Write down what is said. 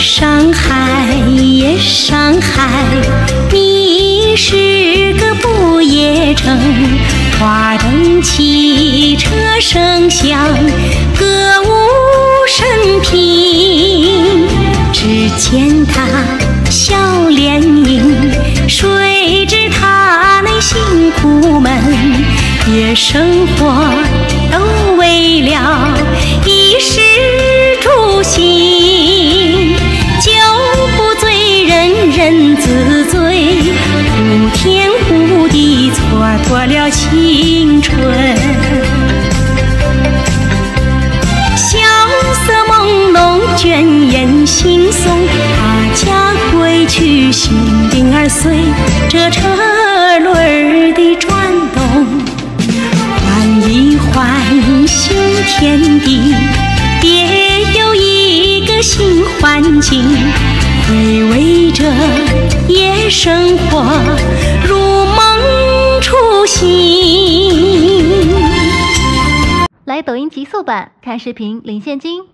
上海呀，上海，你是个不夜城，花灯汽车声响，歌舞升平。只见他笑脸迎，谁知他内辛苦闷，夜生活过了青春。萧瑟朦胧，倦眼惺忪，大家归去，心灵儿随着车轮儿的转动，换一换新天地，别有一个新环境，回味着夜生活，抖音极速版看视频领现金。